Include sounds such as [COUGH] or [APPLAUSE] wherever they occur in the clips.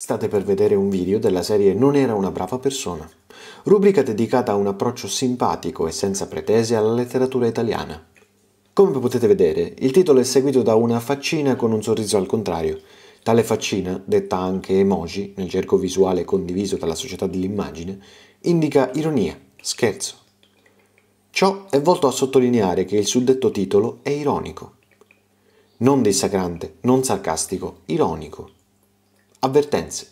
State per vedere un video della serie Non era una brava persona, rubrica dedicata a un approccio simpatico e senza pretese alla letteratura italiana. Come potete vedere, il titolo è seguito da una faccina con un sorriso al contrario. Tale faccina, detta anche emoji nel gergo visuale condiviso dalla società dell'immagine, indica ironia, scherzo. Ciò è volto a sottolineare che il suddetto titolo è ironico. Non dissacrante, non sarcastico, ironico. Avvertenze.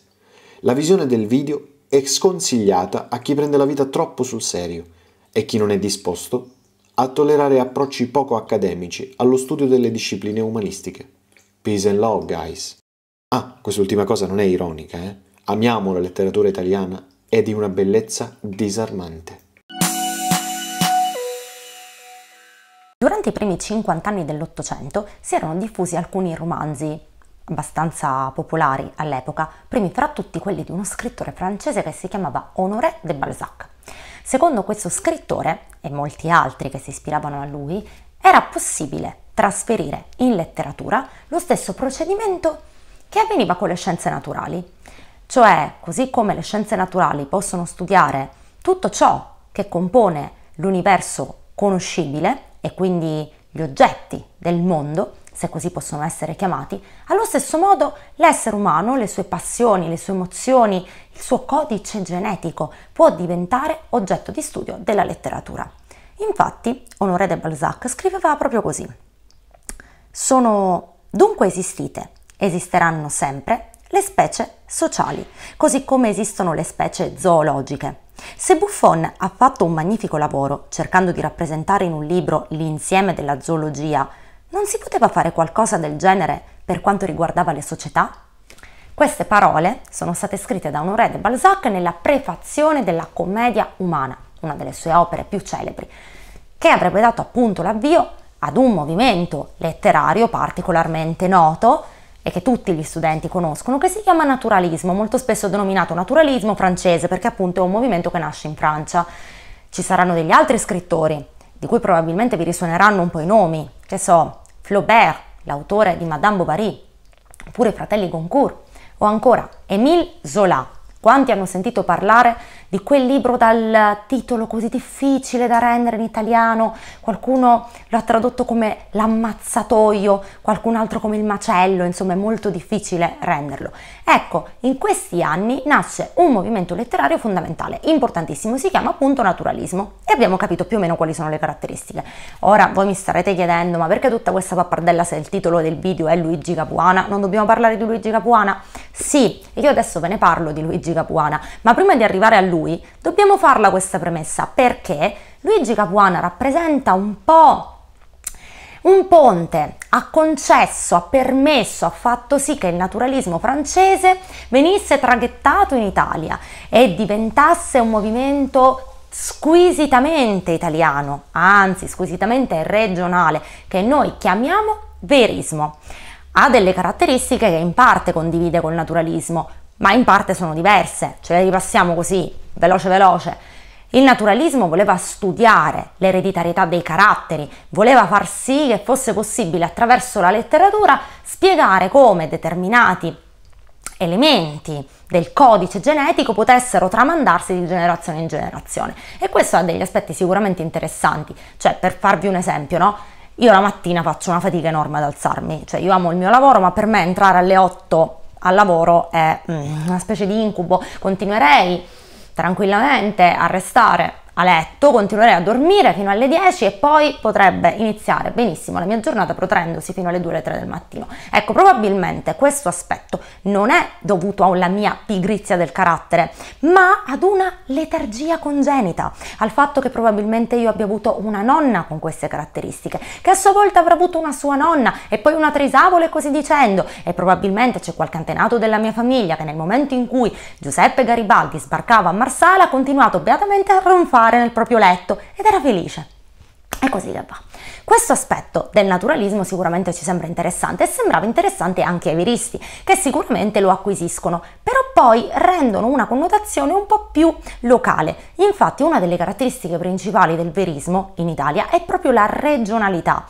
La visione del video è sconsigliata a chi prende la vita troppo sul serio e chi non è disposto a tollerare approcci poco accademici allo studio delle discipline umanistiche. Peace and love, guys. Ah, quest'ultima cosa non è ironica, eh? Amiamo la letteratura italiana, è di una bellezza disarmante. Durante i primi 50 anni dell'Ottocento si erano diffusi alcuni romanzi abbastanza popolari all'epoca, primi fra tutti quelli di uno scrittore francese che si chiamava Honoré de Balzac. Secondo questo scrittore, e molti altri che si ispiravano a lui, era possibile trasferire in letteratura lo stesso procedimento che avveniva con le scienze naturali. Cioè, così come le scienze naturali possono studiare tutto ciò che compone l'universo conoscibile e quindi gli oggetti del mondo, se così possono essere chiamati, allo stesso modo l'essere umano, le sue passioni, le sue emozioni, il suo codice genetico può diventare oggetto di studio della letteratura. Infatti, Honoré de Balzac scriveva proprio così. Sono dunque esistite, esisteranno sempre le specie sociali, così come esistono le specie zoologiche. Se Buffon ha fatto un magnifico lavoro cercando di rappresentare in un libro l'insieme della zoologia, non si poteva fare qualcosa del genere per quanto riguardava le società? Queste parole sono state scritte da Honoré de Balzac nella prefazione della Commedia umana, una delle sue opere più celebri, che avrebbe dato appunto l'avvio ad un movimento letterario particolarmente noto e che tutti gli studenti conoscono, che si chiama naturalismo, molto spesso denominato naturalismo francese, perché appunto è un movimento che nasce in Francia. Ci saranno degli altri scrittori, di cui probabilmente vi risuoneranno un po' i nomi, che so, Flaubert, l'autore di Madame Bovary, oppure i fratelli Goncourt, o ancora Émile Zola. Quanti hanno sentito parlare di quel libro dal titolo così difficile da rendere in italiano? Qualcuno lo ha tradotto come l'ammazzatoio, qualcun altro come il macello, insomma è molto difficile renderlo. Ecco, in questi anni nasce un movimento letterario fondamentale, importantissimo, si chiama appunto naturalismo e abbiamo capito più o meno quali sono le caratteristiche. Ora voi mi starete chiedendo, ma perché tutta questa pappardella se il titolo del video è Luigi Capuana? Non dobbiamo parlare di Luigi Capuana? Sì, io adesso ve ne parlo di Luigi Capuana, ma prima di arrivare a lui dobbiamo farla questa premessa perché Luigi Capuana rappresenta un po' un ponte, ha concesso, ha permesso, ha fatto sì che il naturalismo francese venisse traghettato in Italia e diventasse un movimento squisitamente italiano, anzi squisitamente regionale, che noi chiamiamo verismo. Ha delle caratteristiche che in parte condivide col naturalismo, ma in parte sono diverse, ce le ripassiamo così, veloce veloce. Il naturalismo voleva studiare l'ereditarietà dei caratteri, voleva far sì che fosse possibile attraverso la letteratura spiegare come determinati elementi del codice genetico potessero tramandarsi di generazione in generazione. E questo ha degli aspetti sicuramente interessanti, cioè per farvi un esempio, no? Io la mattina faccio una fatica enorme ad alzarmi, cioè io amo il mio lavoro, ma per me entrare alle 8 al lavoro è mm, una specie di incubo, continuerei tranquillamente a restare a letto, continuerei a dormire fino alle 10 e poi potrebbe iniziare benissimo la mia giornata protrendosi fino alle 2 alle 3 del mattino. Ecco, probabilmente questo aspetto non è dovuto alla mia pigrizia del carattere, ma ad una letargia congenita, al fatto che probabilmente io abbia avuto una nonna con queste caratteristiche, che a sua volta avrà avuto una sua nonna e poi una trisavola e così dicendo, e probabilmente c'è qualche antenato della mia famiglia che nel momento in cui Giuseppe Garibaldi sbarcava a Marsala ha continuato beatamente a ronfare nel proprio letto ed era felice. E così che va. Questo aspetto del naturalismo sicuramente ci sembra interessante e sembrava interessante anche ai veristi, che sicuramente lo acquisiscono, però poi rendono una connotazione un po' più locale. Infatti una delle caratteristiche principali del verismo in Italia è proprio la regionalità.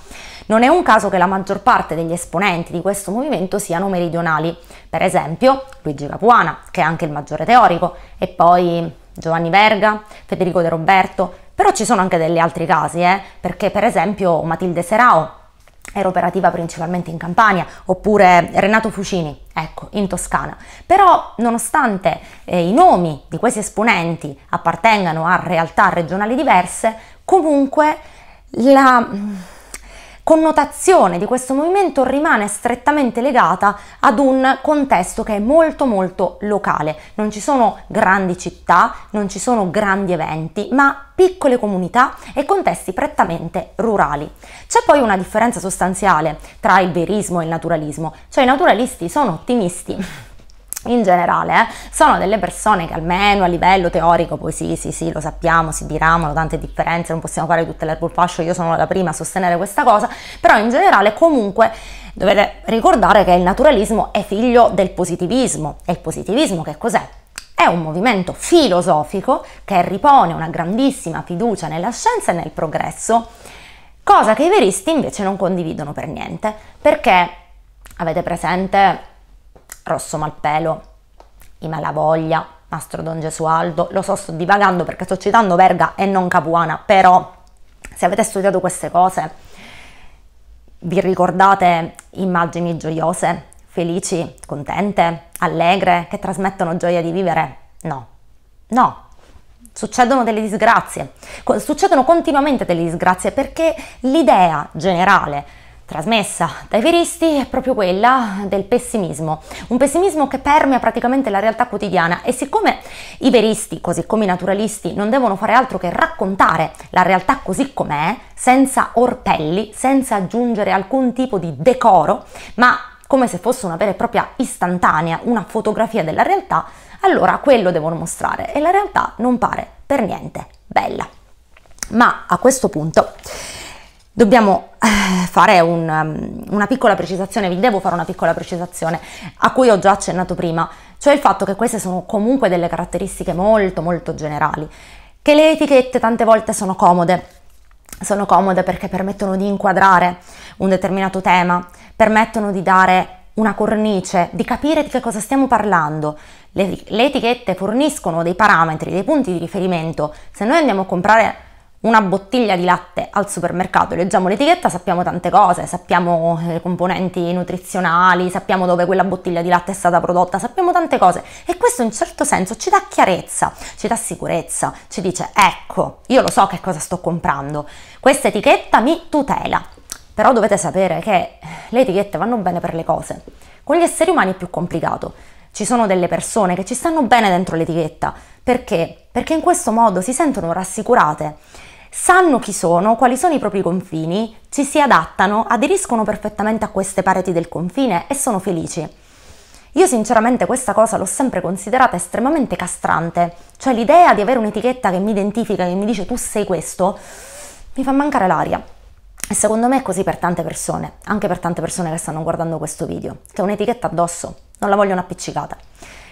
Non è un caso che la maggior parte degli esponenti di questo movimento siano meridionali, per esempio Luigi Capuana, che è anche il maggiore teorico, e poi Giovanni Verga, Federico De Roberto, però ci sono anche degli altri casi, eh? perché per esempio Matilde Serao era operativa principalmente in Campania, oppure Renato Fucini, ecco, in Toscana. Però nonostante eh, i nomi di questi esponenti appartengano a realtà regionali diverse, comunque la connotazione di questo movimento rimane strettamente legata ad un contesto che è molto molto locale. Non ci sono grandi città, non ci sono grandi eventi, ma piccole comunità e contesti prettamente rurali. C'è poi una differenza sostanziale tra il verismo e il naturalismo, cioè i naturalisti sono ottimisti in generale eh, sono delle persone che almeno a livello teorico, poi sì, sì, sì, lo sappiamo, si diramano tante differenze, non possiamo fare tutte le fascio, io sono la prima a sostenere questa cosa, però in generale comunque dovete ricordare che il naturalismo è figlio del positivismo e il positivismo che cos'è? È un movimento filosofico che ripone una grandissima fiducia nella scienza e nel progresso, cosa che i veristi invece non condividono per niente, perché avete presente Rosso Malpelo, I Malavoglia, Mastro Don Gesualdo, lo so sto divagando perché sto citando Verga e non Capuana, però se avete studiato queste cose vi ricordate immagini gioiose, felici, contente, allegre, che trasmettono gioia di vivere? No, no, succedono delle disgrazie, succedono continuamente delle disgrazie perché l'idea generale trasmessa dai veristi è proprio quella del pessimismo, un pessimismo che permea praticamente la realtà quotidiana e siccome i veristi, così come i naturalisti, non devono fare altro che raccontare la realtà così com'è, senza orpelli, senza aggiungere alcun tipo di decoro, ma come se fosse una vera e propria istantanea, una fotografia della realtà, allora quello devono mostrare e la realtà non pare per niente bella. Ma a questo punto dobbiamo eh, fare un, um, una piccola precisazione, vi devo fare una piccola precisazione a cui ho già accennato prima, cioè il fatto che queste sono comunque delle caratteristiche molto molto generali, che le etichette tante volte sono comode, sono comode perché permettono di inquadrare un determinato tema, permettono di dare una cornice, di capire di che cosa stiamo parlando. Le, le etichette forniscono dei parametri, dei punti di riferimento. Se noi andiamo a comprare una bottiglia di latte al supermercato, leggiamo l'etichetta, sappiamo tante cose, sappiamo le componenti nutrizionali, sappiamo dove quella bottiglia di latte è stata prodotta, sappiamo tante cose e questo in certo senso ci dà chiarezza, ci dà sicurezza, ci dice ecco, io lo so che cosa sto comprando, questa etichetta mi tutela. Però dovete sapere che le etichette vanno bene per le cose. Con gli esseri umani è più complicato. Ci sono delle persone che ci stanno bene dentro l'etichetta. Perché? Perché in questo modo si sentono rassicurate sanno chi sono, quali sono i propri confini, ci si adattano, aderiscono perfettamente a queste pareti del confine e sono felici. Io sinceramente questa cosa l'ho sempre considerata estremamente castrante, cioè l'idea di avere un'etichetta che mi identifica, che mi dice tu sei questo, mi fa mancare l'aria. E secondo me è così per tante persone, anche per tante persone che stanno guardando questo video, che un'etichetta addosso non la vogliono appiccicata.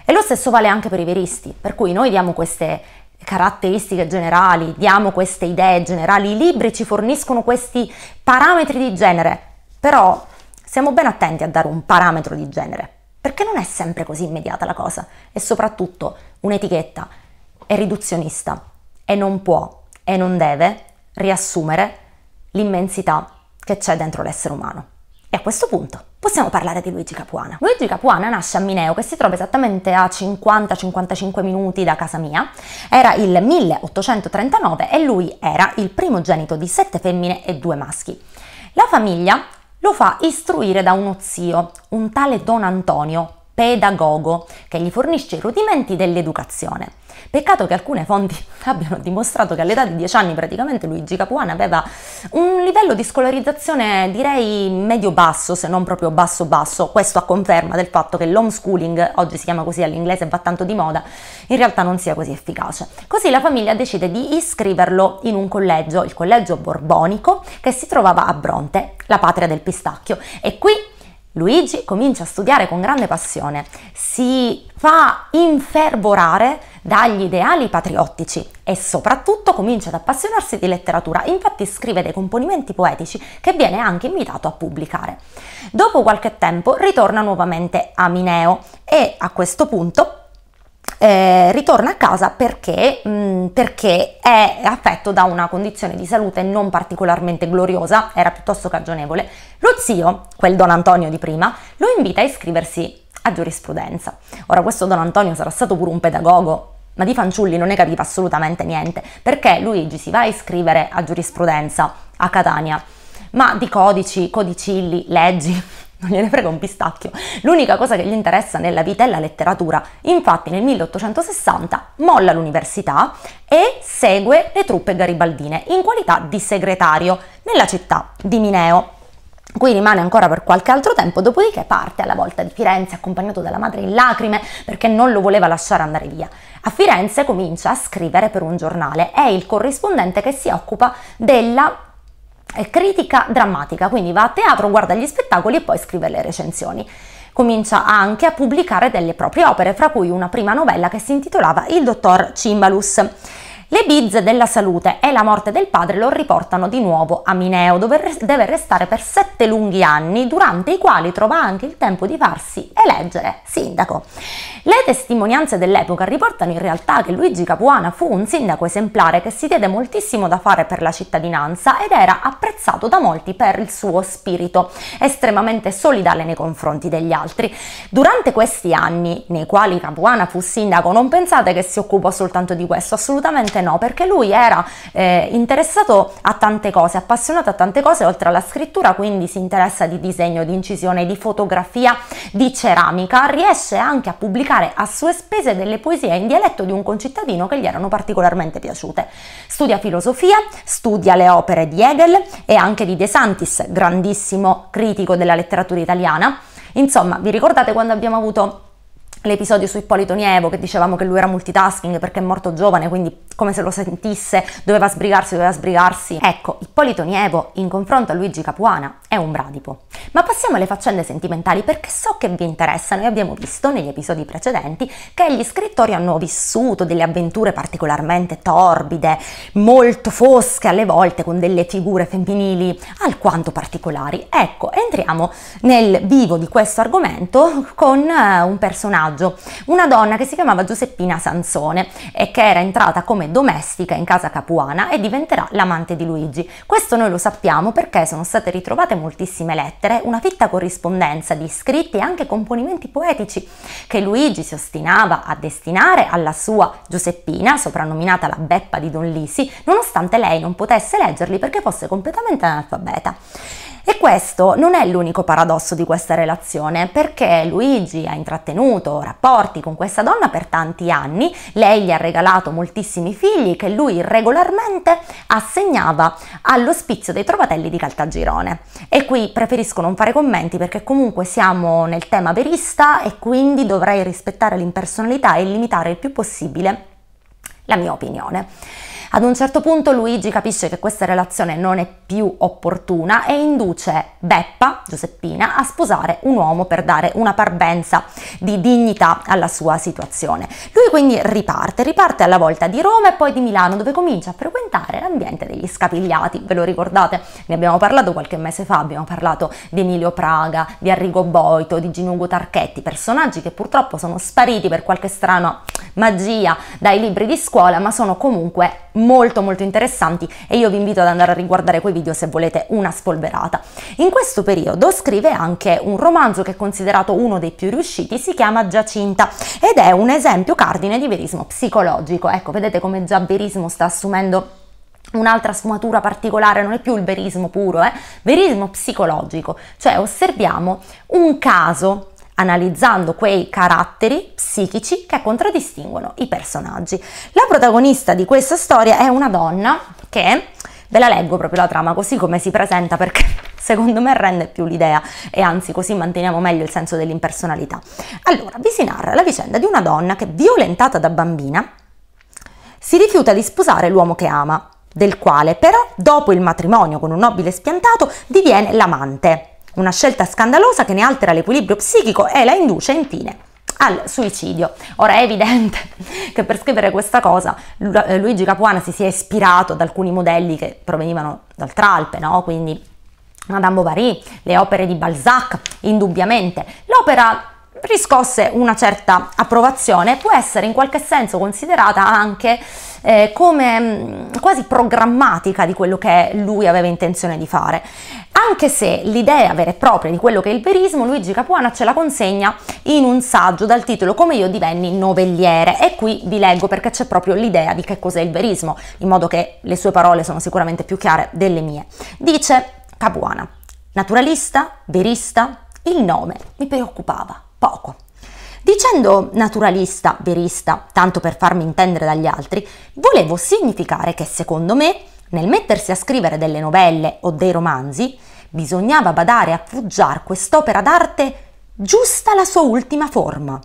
E lo stesso vale anche per i veristi, per cui noi diamo queste caratteristiche generali, diamo queste idee generali, i libri ci forniscono questi parametri di genere, però siamo ben attenti a dare un parametro di genere, perché non è sempre così immediata la cosa e soprattutto un'etichetta è riduzionista e non può e non deve riassumere l'immensità che c'è dentro l'essere umano. E a questo punto possiamo parlare di Luigi Capuana. Luigi Capuana nasce a Mineo, che si trova esattamente a 50-55 minuti da casa mia. Era il 1839 e lui era il primogenito di sette femmine e due maschi. La famiglia lo fa istruire da uno zio, un tale Don Antonio, pedagogo, che gli fornisce i rudimenti dell'educazione. Peccato che alcune fonti [LAUGHS] abbiano dimostrato che all'età di 10 anni praticamente Luigi Capuana aveva un livello di scolarizzazione direi medio-basso, se non proprio basso-basso, questo a conferma del fatto che l'homeschooling, oggi si chiama così all'inglese, va tanto di moda, in realtà non sia così efficace. Così la famiglia decide di iscriverlo in un collegio, il collegio Borbonico, che si trovava a Bronte, la patria del pistacchio, e qui Luigi comincia a studiare con grande passione, si fa infervorare dagli ideali patriottici e soprattutto comincia ad appassionarsi di letteratura, infatti scrive dei componimenti poetici che viene anche invitato a pubblicare. Dopo qualche tempo ritorna nuovamente a Mineo e a questo punto eh, ritorna a casa perché, mh, mm, perché, è affetto da una condizione di salute non particolarmente gloriosa, era piuttosto cagionevole. Lo zio, quel Don Antonio di prima, lo invita a iscriversi a giurisprudenza. Ora questo Don Antonio sarà stato pure un pedagogo, ma di fanciulli non ne capiva assolutamente niente, perché Luigi si va a iscrivere a giurisprudenza a Catania, ma di codici, codicilli, leggi, non gliene frega un pistacchio. L'unica cosa che gli interessa nella vita è la letteratura. Infatti nel 1860 molla l'università e segue le truppe garibaldine in qualità di segretario nella città di Mineo. Qui rimane ancora per qualche altro tempo, dopodiché parte alla volta di Firenze accompagnato dalla madre in lacrime perché non lo voleva lasciare andare via. A Firenze comincia a scrivere per un giornale, è il corrispondente che si occupa della critica drammatica, quindi va a teatro, guarda gli spettacoli e poi scrive le recensioni. Comincia anche a pubblicare delle proprie opere, fra cui una prima novella che si intitolava Il dottor Cimbalus. Le bizze della salute e la morte del padre lo riportano di nuovo a Mineo, dove deve restare per sette lunghi anni, durante i quali trova anche il tempo di farsi eleggere sindaco. Le testimonianze dell'epoca riportano in realtà che Luigi Capuana fu un sindaco esemplare che si diede moltissimo da fare per la cittadinanza ed era apprezzato da molti per il suo spirito estremamente solidale nei confronti degli altri. Durante questi anni nei quali Capuana fu sindaco, non pensate che si occupò soltanto di questo, assolutamente Assolutamente no, perché lui era eh, interessato a tante cose, appassionato a tante cose oltre alla scrittura, quindi si interessa di disegno, di incisione, di fotografia, di ceramica, riesce anche a pubblicare a sue spese delle poesie in dialetto di un concittadino che gli erano particolarmente piaciute. Studia filosofia, studia le opere di Hegel e anche di De Santis, grandissimo critico della letteratura italiana. Insomma, vi ricordate quando abbiamo avuto l'episodio su Ippolito Nievo che dicevamo che lui era multitasking perché è morto giovane, quindi come se lo sentisse, doveva sbrigarsi, doveva sbrigarsi. Ecco, Ippolito Nievo in confronto a Luigi Capuana è un bradipo. Ma passiamo alle faccende sentimentali perché so che vi interessano e abbiamo visto negli episodi precedenti che gli scrittori hanno vissuto delle avventure particolarmente torbide, molto fosche alle volte, con delle figure femminili alquanto particolari. Ecco, entriamo nel vivo di questo argomento con uh, un personaggio, una donna che si chiamava Giuseppina Sansone e che era entrata come domestica in casa capuana e diventerà l'amante di Luigi. Questo noi lo sappiamo perché sono state ritrovate moltissime lettere, una fitta corrispondenza di scritti e anche componimenti poetici che Luigi si ostinava a destinare alla sua Giuseppina, soprannominata la Beppa di Don Lisi, nonostante lei non potesse leggerli perché fosse completamente analfabeta. E questo non è l'unico paradosso di questa relazione, perché Luigi ha intrattenuto rapporti con questa donna per tanti anni, lei gli ha regalato moltissimi figli che lui regolarmente assegnava all'ospizio dei trovatelli di Caltagirone. E qui preferisco non fare commenti perché comunque siamo nel tema verista e quindi dovrei rispettare l'impersonalità e limitare il più possibile la mia opinione. Ad un certo punto Luigi capisce che questa relazione non è più opportuna e induce Beppa, Giuseppina, a sposare un uomo per dare una parvenza di dignità alla sua situazione. Lui quindi riparte, riparte alla volta di Roma e poi di Milano dove comincia a frequentare l'ambiente degli scapigliati, ve lo ricordate? Ne abbiamo parlato qualche mese fa, abbiamo parlato di Emilio Praga, di Arrigo Boito, di Ginugo Tarchetti, personaggi che purtroppo sono spariti per qualche strana magia dai libri di scuola ma sono comunque molto molto interessanti e io vi invito ad andare a riguardare quei video se volete una spolverata. In questo periodo scrive anche un romanzo che è considerato uno dei più riusciti, si chiama Giacinta ed è un esempio cardine di verismo psicologico. Ecco, vedete come già verismo sta assumendo un'altra sfumatura particolare, non è più il verismo puro, eh? verismo psicologico, cioè osserviamo un caso analizzando quei caratteri psichici che contraddistinguono i personaggi. La protagonista di questa storia è una donna che ve la leggo proprio la trama così come si presenta perché [LAUGHS] secondo me rende più l'idea e anzi così manteniamo meglio il senso dell'impersonalità. Allora, vi si narra la vicenda di una donna che violentata da bambina si rifiuta di sposare l'uomo che ama, del quale però dopo il matrimonio con un nobile spiantato diviene l'amante una scelta scandalosa che ne altera l'equilibrio psichico e la induce infine al suicidio. Ora è evidente [LAUGHS] che per scrivere questa cosa eh, Luigi Capuana si sia ispirato ad alcuni modelli che provenivano dal Tralpe, no? quindi Madame Bovary, le opere di Balzac, indubbiamente. L'opera riscosse una certa approvazione, può essere in qualche senso considerata anche eh, come mm, quasi programmatica di quello che lui aveva intenzione di fare. Anche se l'idea vera e propria di quello che è il verismo, Luigi Capuana ce la consegna in un saggio dal titolo Come io divenni novelliere e qui vi leggo perché c'è proprio l'idea di che cos'è il verismo, in modo che le sue parole sono sicuramente più chiare delle mie. Dice Capuana, naturalista, verista, il nome mi preoccupava poco. Dicendo naturalista, verista, tanto per farmi intendere dagli altri, volevo significare che secondo me, nel mettersi a scrivere delle novelle o dei romanzi, bisognava badare a fuggiar quest'opera d'arte giusta alla sua ultima forma.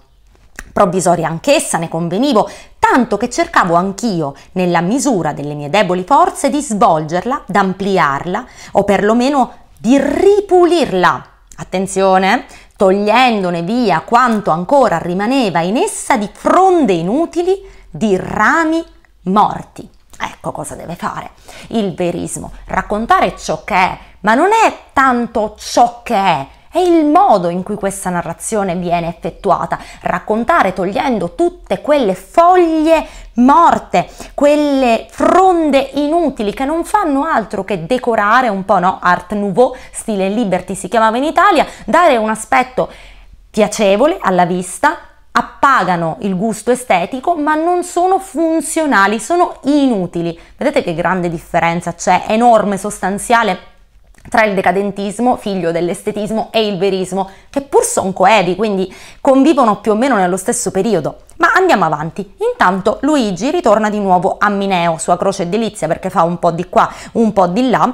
Provvisoria anch'essa, ne convenivo, tanto che cercavo anch'io, nella misura delle mie deboli forze, di svolgerla, d'ampliarla o perlomeno di ripulirla. Attenzione, togliendone via quanto ancora rimaneva in essa di fronde inutili, di rami morti. Ecco cosa deve fare il verismo, raccontare ciò che è, ma non è tanto ciò che è, è il modo in cui questa narrazione viene effettuata, raccontare togliendo tutte quelle foglie morte, quelle fronde inutili che non fanno altro che decorare un po', no? Art Nouveau, stile Liberty si chiamava in Italia, dare un aspetto piacevole alla vista, appagano il gusto estetico ma non sono funzionali, sono inutili. Vedete che grande differenza c'è, enorme, sostanziale tra il decadentismo, figlio dell'estetismo, e il verismo, che pur sono coevi, quindi convivono più o meno nello stesso periodo. Ma andiamo avanti. Intanto Luigi ritorna di nuovo a Mineo, sua croce delizia, perché fa un po' di qua, un po' di là,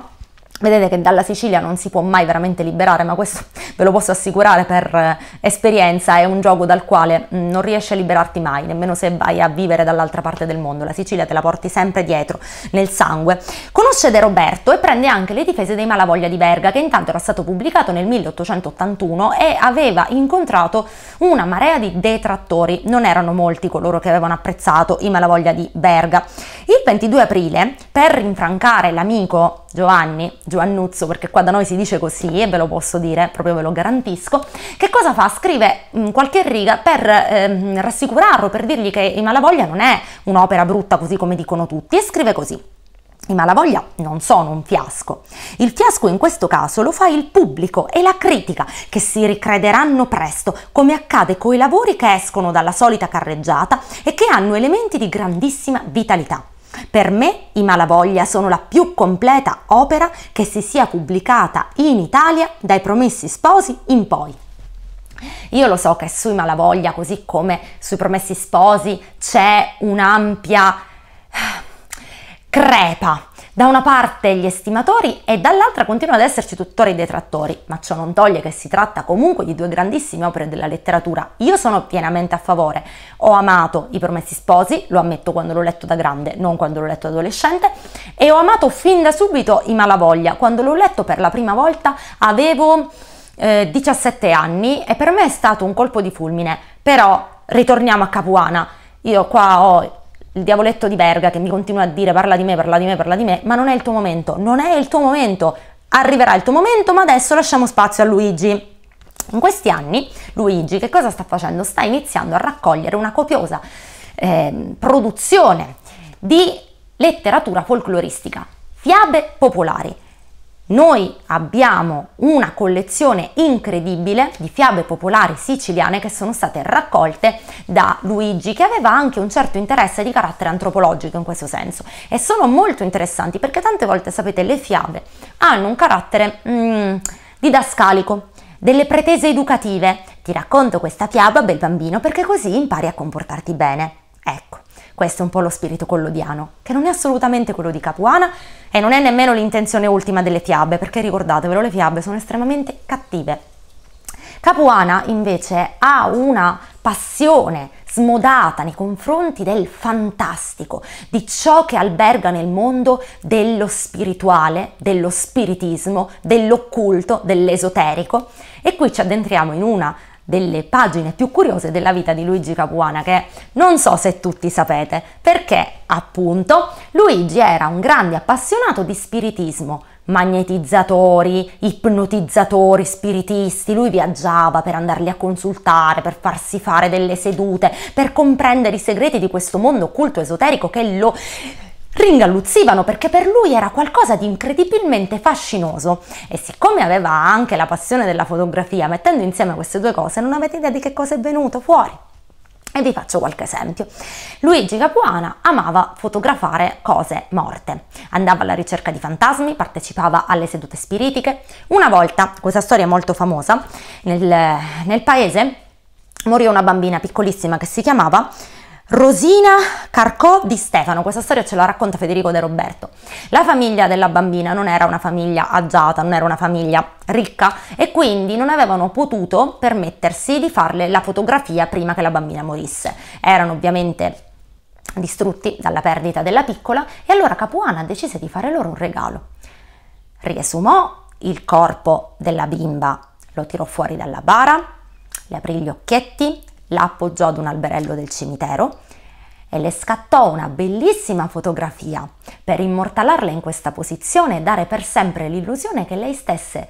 Vedete che dalla Sicilia non si può mai veramente liberare, ma questo [LAUGHS] ve lo posso assicurare per eh, esperienza, è un gioco dal quale mm, non riesci a liberarti mai, nemmeno se vai a vivere dall'altra parte del mondo. La Sicilia te la porti sempre dietro, nel sangue. Conosce De Roberto e prende anche le difese dei Malavoglia di Verga, che intanto era stato pubblicato nel 1881 e aveva incontrato una marea di detrattori. Non erano molti coloro che avevano apprezzato i Malavoglia di Verga. Il 22 aprile, per rinfrancare l'amico Giovanni, Giovannuzzo, perché qua da noi si dice così e ve lo posso dire, proprio ve lo garantisco, che cosa fa? Scrive mm, qualche riga per eh, rassicurarlo, per dirgli che I Malavoglia non è un'opera brutta così come dicono tutti e scrive così. I Malavoglia non sono un fiasco. Il fiasco in questo caso lo fa il pubblico e la critica, che si ricrederanno presto, come accade coi lavori che escono dalla solita carreggiata e che hanno elementi di grandissima vitalità. Per me i Malavoglia sono la più completa opera che si sia pubblicata in Italia dai Promessi Sposi in poi. Io lo so che sui Malavoglia, così come sui Promessi Sposi, c'è un'ampia crepa da una parte gli estimatori e dall'altra continuano ad esserci tuttora i detrattori, ma ciò non toglie che si tratta comunque di due grandissime opere della letteratura. Io sono pienamente a favore. Ho amato I Promessi Sposi, lo ammetto quando l'ho letto da grande, non quando l'ho letto da adolescente, e ho amato fin da subito I Malavoglia. Quando l'ho letto per la prima volta avevo eh, 17 anni e per me è stato un colpo di fulmine. Però ritorniamo a Capuana. Io qua ho il diavoletto di Verga che mi continua a dire parla di me, parla di me, parla di me, ma non è il tuo momento, non è il tuo momento, arriverà il tuo momento, ma adesso lasciamo spazio a Luigi. In questi anni Luigi che cosa sta facendo? Sta iniziando a raccogliere una copiosa eh, produzione di letteratura folcloristica, fiabe popolari. Noi abbiamo una collezione incredibile di fiabe popolari siciliane che sono state raccolte da Luigi, che aveva anche un certo interesse di carattere antropologico in questo senso e sono molto interessanti perché tante volte, sapete, le fiabe hanno un carattere mm, didascalico, delle pretese educative. Ti racconto questa fiaba, bel bambino, perché così impari a comportarti bene. Ecco. Questo è un po' lo spirito collodiano, che non è assolutamente quello di Capuana e non è nemmeno l'intenzione ultima delle fiabe, perché ricordatevelo, le fiabe sono estremamente cattive. Capuana invece ha una passione smodata nei confronti del fantastico, di ciò che alberga nel mondo dello spirituale, dello spiritismo, dell'occulto, dell'esoterico e qui ci addentriamo in una delle pagine più curiose della vita di Luigi Capuana che non so se tutti sapete, perché appunto Luigi era un grande appassionato di spiritismo, magnetizzatori, ipnotizzatori, spiritisti, lui viaggiava per andarli a consultare, per farsi fare delle sedute, per comprendere i segreti di questo mondo occulto esoterico che lo ringalluzzivano perché per lui era qualcosa di incredibilmente fascinoso e siccome aveva anche la passione della fotografia, mettendo insieme queste due cose non avete idea di che cosa è venuto fuori. E vi faccio qualche esempio. Luigi Capuana amava fotografare cose morte. Andava alla ricerca di fantasmi, partecipava alle sedute spiritiche. Una volta, questa storia è molto famosa, nel, nel paese morì una bambina piccolissima che si chiamava Rosina Carcò di Stefano, questa storia ce la racconta Federico De Roberto. La famiglia della bambina non era una famiglia agiata, non era una famiglia ricca e quindi non avevano potuto permettersi di farle la fotografia prima che la bambina morisse. Erano ovviamente distrutti dalla perdita della piccola e allora Capuana decise di fare loro un regalo. Riesumò il corpo della bimba, lo tirò fuori dalla bara, le aprì gli occhietti, la appoggiò ad un alberello del cimitero e le scattò una bellissima fotografia per immortalarla in questa posizione e dare per sempre l'illusione che lei stesse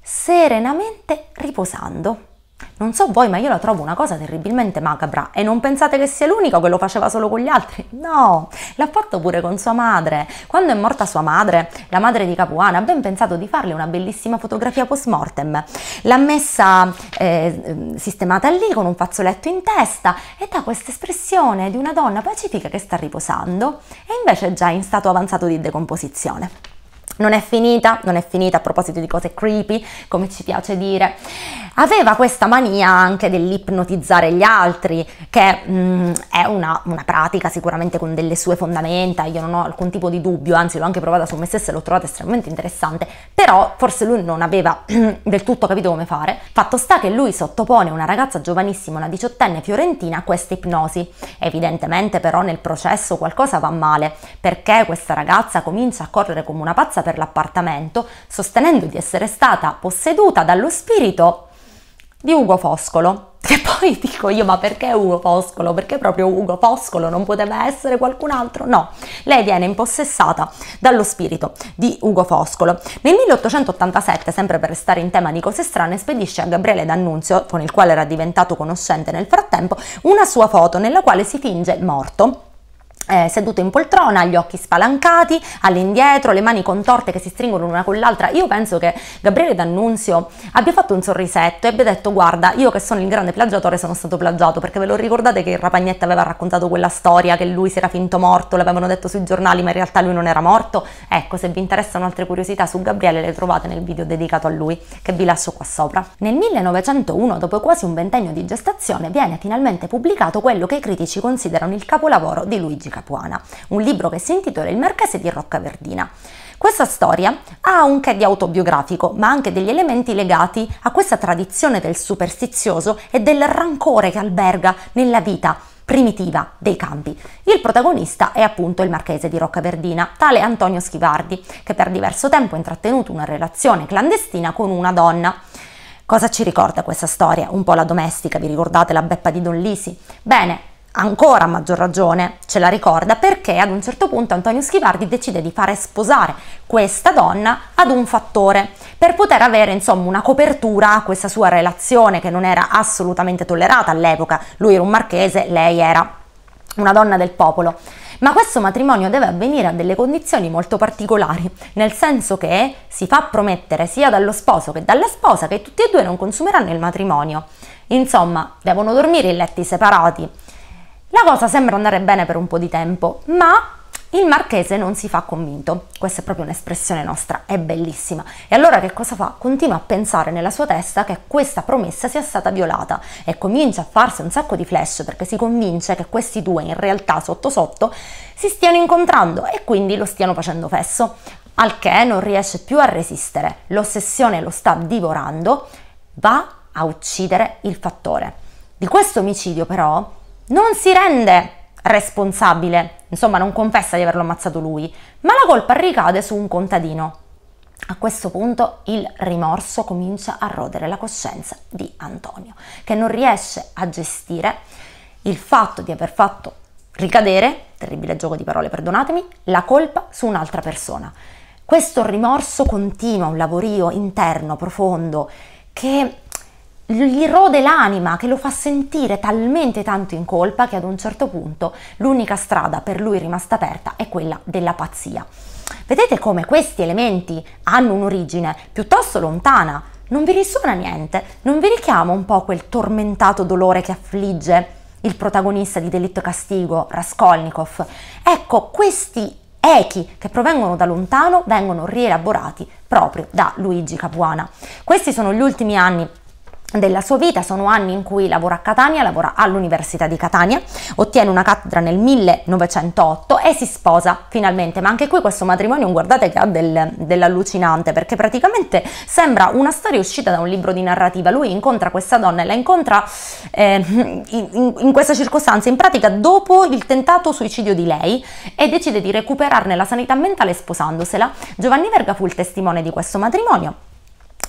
serenamente riposando. Non so voi, ma io la trovo una cosa terribilmente macabra e non pensate che sia l'unico che lo faceva solo con gli altri? No, l'ha fatto pure con sua madre. Quando è morta sua madre, la madre di Capuana, ha ben pensato di farle una bellissima fotografia post mortem. L'ha messa eh, sistemata lì con un fazzoletto in testa e dà questa espressione di una donna pacifica che sta riposando e invece è già in stato avanzato di decomposizione. Non è finita, non è finita a proposito di cose creepy, come ci piace dire. Aveva questa mania anche dell'ipnotizzare gli altri, che mh, mm, è una, una, pratica sicuramente con delle sue fondamenta, io non ho alcun tipo di dubbio, anzi l'ho anche provata su me stessa e l'ho trovata estremamente interessante, però forse lui non aveva [CLEARS THROAT] del tutto capito come fare. Fatto sta che lui sottopone una ragazza giovanissima, una diciottenne fiorentina, a questa ipnosi. Evidentemente però nel processo qualcosa va male, perché questa ragazza comincia a correre come una pazza per l'appartamento, sostenendo di essere stata posseduta dallo spirito di Ugo Foscolo. Che [LAUGHS] poi dico io, ma perché Ugo Foscolo? Perché proprio Ugo Foscolo? Non poteva essere qualcun altro? No, lei viene impossessata dallo spirito di Ugo Foscolo. Nel 1887, sempre per restare in tema di cose strane, spedisce a Gabriele D'Annunzio, con il quale era diventato conoscente nel frattempo, una sua foto nella quale si finge morto eh, seduto in poltrona, gli occhi spalancati, all'indietro, le mani contorte che si stringono l'una con l'altra. Io penso che Gabriele D'Annunzio abbia fatto un sorrisetto e abbia detto guarda, io che sono il grande plagiatore sono stato plagiato, perché ve lo ricordate che il Rapagnetta aveva raccontato quella storia che lui si era finto morto, l'avevano detto sui giornali, ma in realtà lui non era morto? Ecco, se vi interessano altre curiosità su Gabriele le trovate nel video dedicato a lui, che vi lascio qua sopra. Nel 1901, dopo quasi un ventennio di gestazione, viene finalmente pubblicato quello che i critici considerano il capolavoro di Luigi Capuana, un libro che si intitola Il Marchese di Roccaverdina. Questa storia ha un che di autobiografico, ma anche degli elementi legati a questa tradizione del superstizioso e del rancore che alberga nella vita primitiva dei campi. Il protagonista è appunto il marchese di Roccaverdina, tale Antonio Schivardi, che per diverso tempo ha intrattenuto una relazione clandestina con una donna. Cosa ci ricorda questa storia? Un po' la domestica, vi ricordate la beppa di Don Lisi? Bene, ancora a maggior ragione ce la ricorda perché ad un certo punto Antonio Schivardi decide di fare sposare questa donna ad un fattore per poter avere insomma una copertura a questa sua relazione che non era assolutamente tollerata all'epoca. Lui era un marchese, lei era una donna del popolo. Ma questo matrimonio deve avvenire a delle condizioni molto particolari, nel senso che si fa promettere sia dallo sposo che dalla sposa che tutti e due non consumeranno il matrimonio. Insomma, devono dormire in letti separati, la cosa sembra andare bene per un po' di tempo, ma il marchese non si fa convinto. Questa è proprio un'espressione nostra, è bellissima. E allora che cosa fa? Continua a pensare nella sua testa che questa promessa sia stata violata e comincia a farsi un sacco di flash perché si convince che questi due in realtà sotto sotto si stiano incontrando e quindi lo stiano facendo fesso. Al che non riesce più a resistere, l'ossessione lo sta divorando, va a uccidere il fattore. Di questo omicidio però non si rende responsabile, insomma non confessa di averlo ammazzato lui, ma la colpa ricade su un contadino. A questo punto il rimorso comincia a rodere la coscienza di Antonio, che non riesce a gestire il fatto di aver fatto ricadere, terribile gioco di parole, perdonatemi, la colpa su un'altra persona. Questo rimorso continua, un lavorio interno, profondo, che gli rode l'anima, che lo fa sentire talmente tanto in colpa che ad un certo punto l'unica strada per lui rimasta aperta è quella della pazzia. Vedete come questi elementi hanno un'origine piuttosto lontana. Non vi risuona niente? Non vi richiama un po' quel tormentato dolore che affligge il protagonista di Delitto e Castigo, Raskolnikov? Ecco, questi echi che provengono da lontano vengono rielaborati proprio da Luigi Capuana. Questi sono gli ultimi anni della sua vita, sono anni in cui lavora a Catania, lavora all'Università di Catania, ottiene una cattedra nel 1908 e si sposa finalmente, ma anche qui questo matrimonio guardate che ha del, dell'allucinante perché praticamente sembra una storia uscita da un libro di narrativa, lui incontra questa donna e la incontra eh, in, in questa circostanza, in pratica dopo il tentato suicidio di lei e decide di recuperarne la sanità mentale sposandosela. Giovanni Verga fu il testimone di questo matrimonio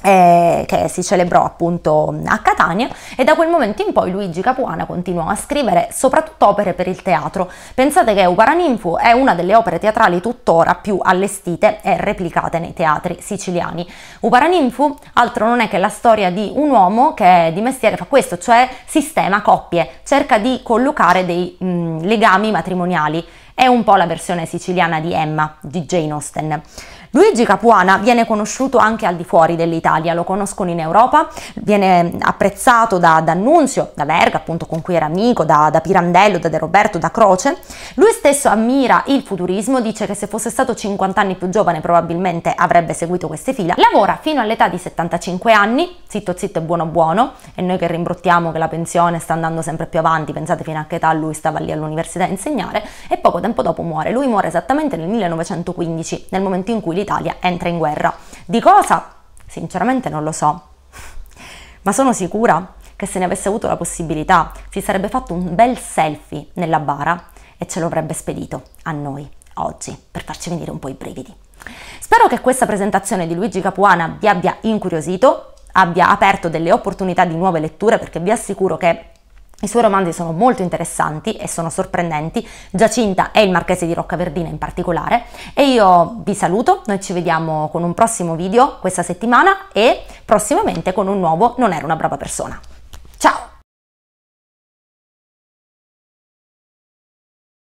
eh, che si celebrò appunto a Catania e da quel momento in poi Luigi Capuana continuò a scrivere soprattutto opere per il teatro. Pensate che Uparaninfu è una delle opere teatrali tuttora più allestite e replicate nei teatri siciliani. Uparaninfu altro non è che la storia di un uomo che di mestiere fa questo, cioè sistema coppie, cerca di collocare dei mh, legami matrimoniali. È un po' la versione siciliana di Emma di Jane Austen. Luigi Capuana viene conosciuto anche al di fuori dell'Italia, lo conoscono in Europa, viene apprezzato da, da Annunzio, da Verga, appunto con cui era amico, da, da Pirandello, da De Roberto, da Croce. Lui stesso ammira il futurismo, dice che se fosse stato 50 anni più giovane probabilmente avrebbe seguito queste fila. Lavora fino all'età di 75 anni, zitto zitto e buono buono, e noi che rimbrottiamo che la pensione sta andando sempre più avanti, pensate fino a che età lui stava lì all'università a insegnare, e poco tempo dopo muore. Lui muore esattamente nel 1915, nel momento in cui l'Italia entra in guerra. Di cosa? Sinceramente non lo so, ma sono sicura che se ne avesse avuto la possibilità si sarebbe fatto un bel selfie nella bara e ce lo avrebbe spedito a noi oggi per farci venire un po' i brividi. Spero che questa presentazione di Luigi Capuana vi abbia incuriosito, abbia aperto delle opportunità di nuove letture perché vi assicuro che i suoi romanzi sono molto interessanti e sono sorprendenti, Giacinta e il Marchese di Roccaverdina in particolare. E io vi saluto, noi ci vediamo con un prossimo video questa settimana e prossimamente con un nuovo Non era una brava persona.